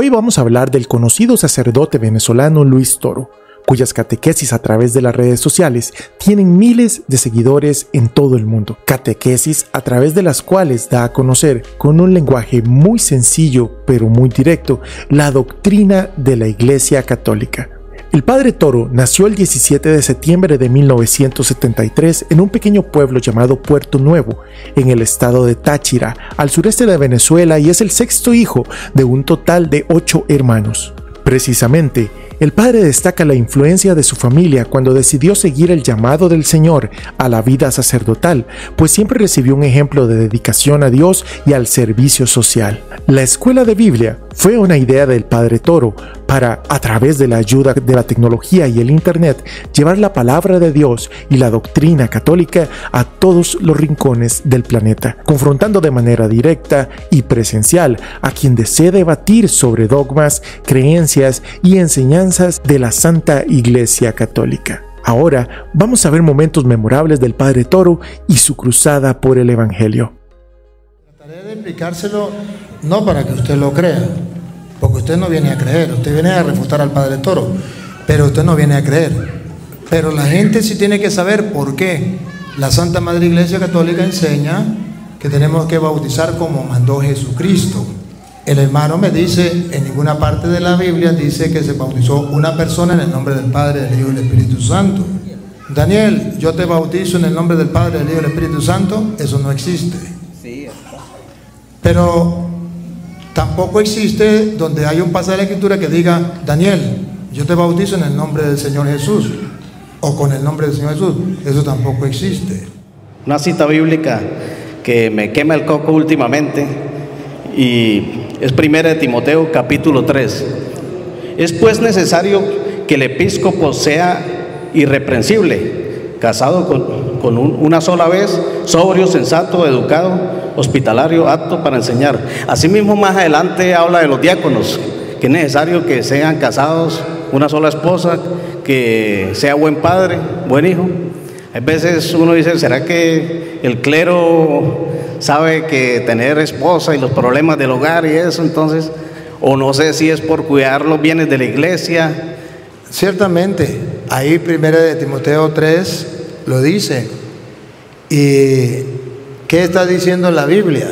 Hoy vamos a hablar del conocido sacerdote venezolano Luis Toro, cuyas catequesis a través de las redes sociales tienen miles de seguidores en todo el mundo. Catequesis a través de las cuales da a conocer con un lenguaje muy sencillo pero muy directo la doctrina de la Iglesia Católica. El padre Toro nació el 17 de septiembre de 1973 en un pequeño pueblo llamado Puerto Nuevo, en el estado de Táchira, al sureste de Venezuela, y es el sexto hijo de un total de ocho hermanos. Precisamente, el padre destaca la influencia de su familia cuando decidió seguir el llamado del Señor a la vida sacerdotal, pues siempre recibió un ejemplo de dedicación a Dios y al servicio social. La escuela de Biblia fue una idea del padre Toro para, a través de la ayuda de la tecnología y el Internet, llevar la palabra de Dios y la doctrina católica a todos los rincones del planeta, confrontando de manera directa y presencial a quien desee debatir sobre dogmas, creencias y enseñanzas de la Santa Iglesia Católica. Ahora vamos a ver momentos memorables del Padre Toro y su cruzada por el Evangelio. Trataré de explicárselo no para que usted lo crea, porque usted no viene a creer, usted viene a refutar al Padre Toro, pero usted no viene a creer. Pero la gente sí tiene que saber por qué. La Santa Madre Iglesia Católica enseña que tenemos que bautizar como mandó Jesucristo. El hermano me dice, en ninguna parte de la Biblia dice que se bautizó una persona en el nombre del Padre, del Hijo y del Espíritu Santo. Daniel, yo te bautizo en el nombre del Padre, del Hijo y del Espíritu Santo, eso no existe. Pero tampoco existe donde hay un pasaje de la Escritura que diga, Daniel, yo te bautizo en el nombre del Señor Jesús, o con el nombre del Señor Jesús. Eso tampoco existe. Una cita bíblica que me quema el coco últimamente y es primera de Timoteo capítulo 3. Es pues necesario que el episcopo sea irreprensible, casado con, con un- una sola vez, sobrio, sensato, educado, hospitalario, apto para enseñar. Asimismo, más adelante habla de los diáconos, que es necesario que sean casados, una sola esposa, que sea buen padre, buen hijo. Hay veces uno dice, ¿será que el clero sabe que tener esposa y los problemas del hogar y eso? Entonces, o no sé si es por cuidar los bienes de la iglesia. Ciertamente, ahí primera de Timoteo 3 lo dice. ¿Y qué está diciendo la Biblia?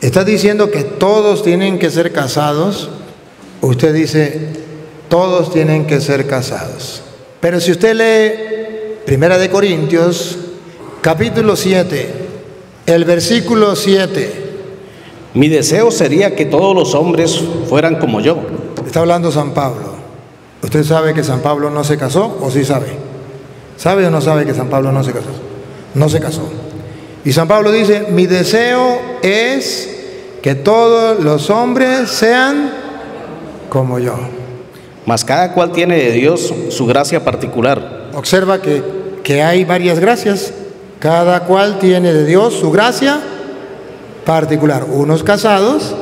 Está diciendo que todos tienen que ser casados. Usted dice, todos tienen que ser casados. Pero si usted lee Primera de Corintios, capítulo 7, el versículo 7, Mi deseo sería que todos los hombres fueran como yo. Está hablando San Pablo. ¿Usted sabe que San Pablo no se casó o sí sabe? ¿Sabe o no sabe que San Pablo no se casó? No se casó. Y San Pablo dice, mi deseo es que todos los hombres sean como yo. Mas cada cual tiene de Dios su gracia particular. Observa que, que hay varias gracias. Cada cual tiene de Dios su gracia particular. Unos casados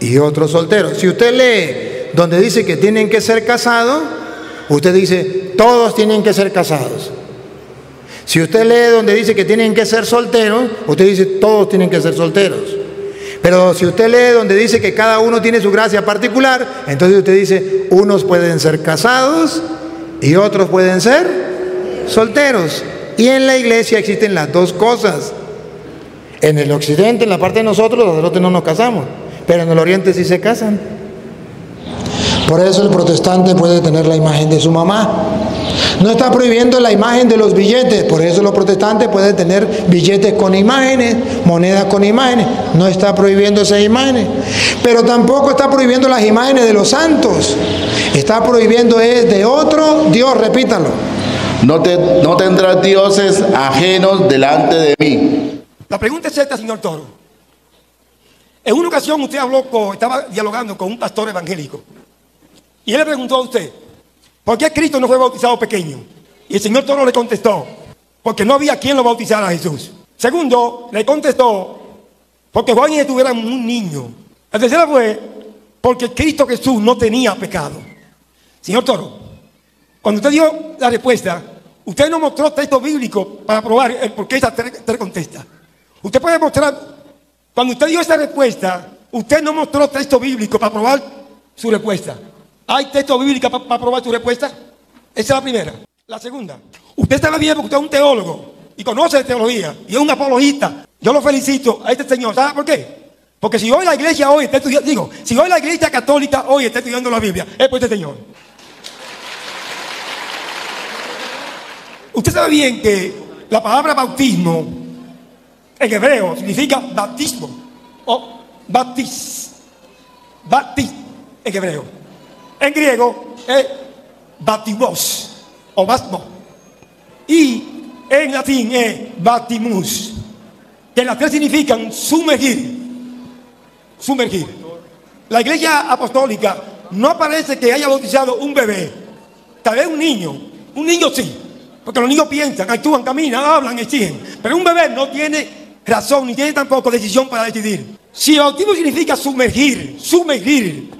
y otros solteros. Si usted lee donde dice que tienen que ser casados, usted dice, todos tienen que ser casados. Si usted lee donde dice que tienen que ser solteros, usted dice, todos tienen que ser solteros. Pero si usted lee donde dice que cada uno tiene su gracia particular, entonces usted dice, unos pueden ser casados y otros pueden ser solteros. Y en la iglesia existen las dos cosas. En el occidente, en la parte de nosotros, los sacerdotes no nos casamos, pero en el oriente sí se casan. Por eso el protestante puede tener la imagen de su mamá. No está prohibiendo la imagen de los billetes, por eso los protestantes pueden tener billetes con imágenes, monedas con imágenes. No está prohibiendo esas imágenes. Pero tampoco está prohibiendo las imágenes de los santos. Está prohibiendo es de otro Dios, repítalo. No, te- no tendrás dioses ajenos delante de mí. La pregunta es esta, señor Toro. En una ocasión usted habló con, estaba dialogando con un pastor evangélico. Y él le preguntó a usted, ¿por qué Cristo no fue bautizado pequeño? Y el señor Toro le contestó, porque no había quien lo bautizara a Jesús. Segundo, le contestó, porque Juan y Jesús un niño. La tercera fue, porque Cristo Jesús no tenía pecado. Señor Toro, cuando usted dio la respuesta, usted no mostró texto bíblico para probar el por qué esa tres, contesta. Usted puede mostrar, cuando usted dio esa respuesta, Usted no mostró texto bíblico para probar su respuesta. ¿Hay texto bíblico para, para probar su respuesta? Esa es la primera. La segunda, usted está bien porque usted es un teólogo y conoce de teología y es un apologista. Yo lo felicito a este señor. ¿Sabe por qué? Porque si hoy la iglesia hoy está estudiando, digo, si hoy la iglesia católica hoy está estudiando la Biblia, es por este señor. Usted sabe bien que la palabra bautismo en hebreo significa bautismo o baptis. Baptis en hebreo. En griego es baptimos o basmo. Y en latín es baptimus. Que las tres significan sumergir. Sumergir. La iglesia apostólica no parece que haya bautizado un bebé. Tal vez un niño. Un niño sí. Porque los niños piensan, actúan, caminan, hablan, exigen. Pero un bebé no tiene razón ni tiene tampoco decisión para decidir. Si bautismo significa sumergir, sumergir.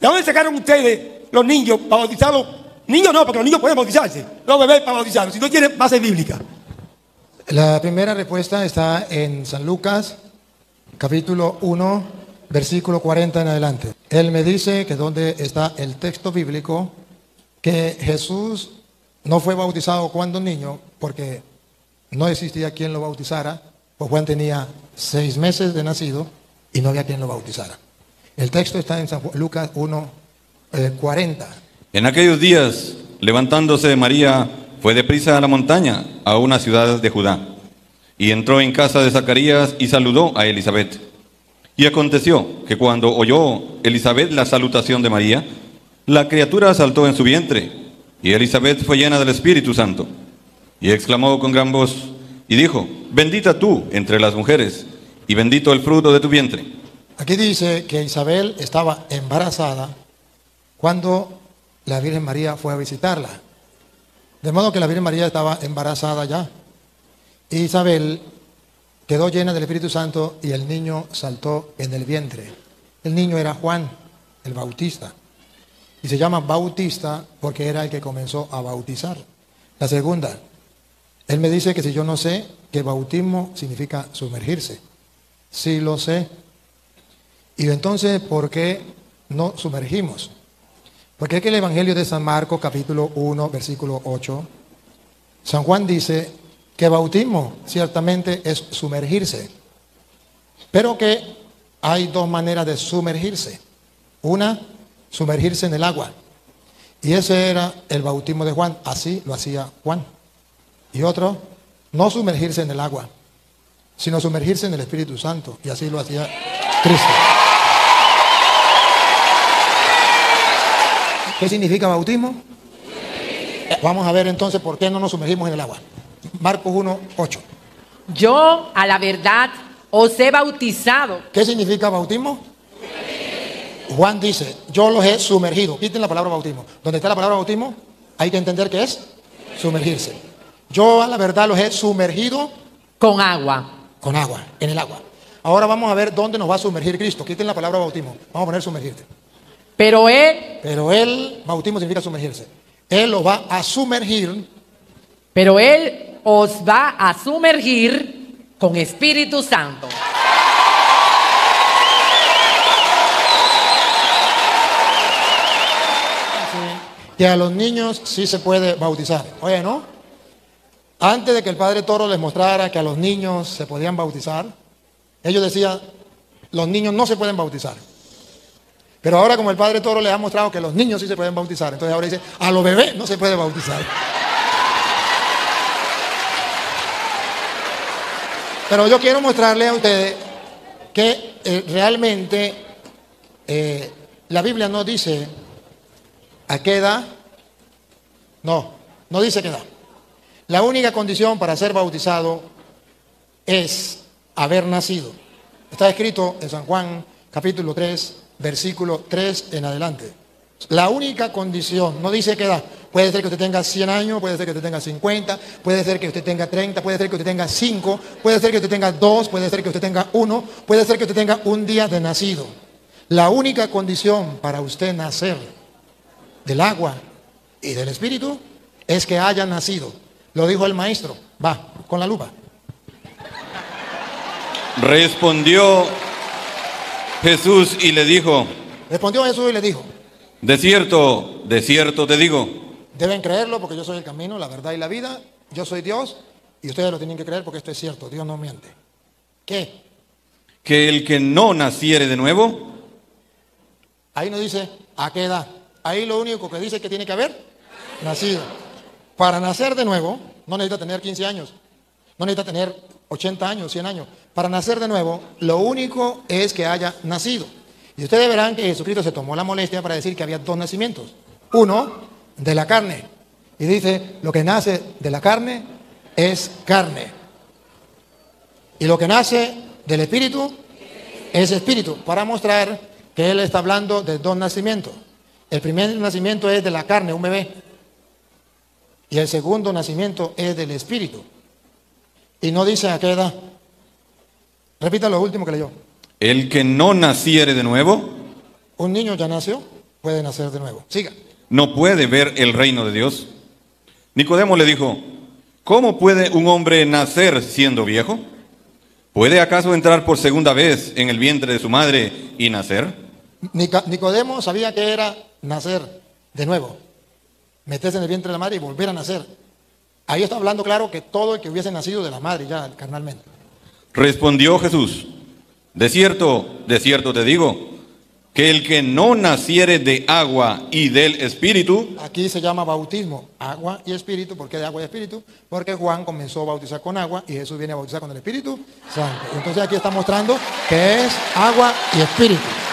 ¿De dónde sacaron ustedes los niños para bautizarlos? Niños no, porque los niños pueden bautizarse. Los bebés para bautizarlos, si no tienen base bíblica. La primera respuesta está en San Lucas, capítulo 1, versículo 40 en adelante. Él me dice que donde está el texto bíblico, que Jesús no fue bautizado cuando niño, porque no existía quien lo bautizara, pues Juan tenía seis meses de nacido y no había quien lo bautizara. El texto está en San Lucas 1, eh, 40. En aquellos días, levantándose María, fue deprisa a la montaña, a una ciudad de Judá, y entró en casa de Zacarías y saludó a Elizabeth. Y aconteció que cuando oyó Elizabeth la salutación de María, la criatura saltó en su vientre, y Elizabeth fue llena del Espíritu Santo, y exclamó con gran voz, y dijo, bendita tú entre las mujeres, y bendito el fruto de tu vientre. Aquí dice que Isabel estaba embarazada cuando la Virgen María fue a visitarla. De modo que la Virgen María estaba embarazada ya. Y Isabel quedó llena del Espíritu Santo y el niño saltó en el vientre. El niño era Juan, el Bautista. Y se llama Bautista porque era el que comenzó a bautizar. La segunda, él me dice que si yo no sé que bautismo significa sumergirse. Sí lo sé. Y entonces, ¿por qué no sumergimos? Porque es que el Evangelio de San Marcos, capítulo 1, versículo 8, San Juan dice que bautismo ciertamente es sumergirse, pero que hay dos maneras de sumergirse. Una, sumergirse en el agua. Y ese era el bautismo de Juan, así lo hacía Juan. Y otro, no sumergirse en el agua, sino sumergirse en el Espíritu Santo. Y así lo hacía Cristo. ¿Qué significa bautismo? Vamos a ver entonces por qué no nos sumergimos en el agua. Marcos 1, 8. Yo a la verdad os he bautizado. ¿Qué significa bautismo? Juan dice, yo los he sumergido. Quiten la palabra bautismo. Donde está la palabra bautismo, hay que entender que es sumergirse. Yo a la verdad los he sumergido con agua. con agua, en el agua. Ahora vamos a ver dónde nos va a sumergir Cristo. Quiten la palabra bautismo. Vamos a poner sumergirte. Pero él, Pero él, bautismo significa sumergirse. Él los va a sumergir pero él os va a sumergir con Espíritu Santo. Que a los niños sí se puede bautizar. Oye, ¿no? Antes de que el padre Toro les mostrara que a los niños se podían bautizar, ellos decían, los niños no se pueden bautizar. Pero ahora como el padre Toro les ha mostrado que los niños sí se pueden bautizar, entonces ahora dice, a los bebés no se puede bautizar. Pero yo quiero mostrarles a ustedes que eh, realmente eh, la Biblia no dice ¿A qué edad? No, no dice qué edad. La única condición para ser bautizado es haber nacido. Está escrito en San Juan capítulo 3, versículo 3 en adelante. La única condición, no dice qué edad. Puede ser que usted tenga 100 años, puede ser que usted tenga 50, puede ser que usted tenga 30, puede ser que usted tenga 5, puede ser que usted tenga 2, puede ser que usted tenga 1, puede ser que usted tenga un día de nacido. La única condición para usted nacer del agua y del espíritu es que haya nacido. Lo dijo el maestro. Va, con la lupa. Respondió, Jesús y le dijo, Respondió Jesús y le dijo, de cierto, de cierto te digo, deben creerlo porque yo soy el camino, la verdad y la vida, yo soy Dios y ustedes lo tienen que creer porque esto es cierto, Dios no miente. ¿Qué? que el que no naciere de nuevo, Ahí no dice a qué edad. Ahí lo único que dice que tiene que haber nacido. Para nacer de nuevo, no necesita tener 15 años, no necesita tener 80 años, 100 años. Para nacer de nuevo, lo único es que haya nacido. Y ustedes verán que Jesucristo se tomó la molestia para decir que había dos nacimientos. Uno, de la carne. Y dice, lo que nace de la carne es carne. Y lo que nace del espíritu es espíritu. Para mostrar que él está hablando de dos nacimientos. El primer nacimiento es de la carne, un bebé. Y el segundo nacimiento es del espíritu. Y no dice a qué edad. Repita lo último que leyó. el que no naciere de nuevo, Un niño ya nació, puede nacer de nuevo. Siga. no puede ver el reino de Dios. Nicodemo le dijo, ¿cómo puede un hombre nacer siendo viejo? ¿Puede acaso entrar por segunda vez en el vientre de su madre y nacer? Nicodemo sabía que era nacer de nuevo. Meterse en el vientre de la madre y volver a nacer. Ahí está hablando claro que todo el que hubiese nacido de la madre ya carnalmente. Respondió Jesús, de cierto, de cierto te digo, que el que no naciere de agua y del espíritu, Aquí se llama bautismo, agua y espíritu. ¿Por qué de agua y espíritu? Porque Juan comenzó a bautizar con agua y Jesús viene a bautizar con el Espíritu Santo. Entonces aquí está mostrando que es agua y espíritu.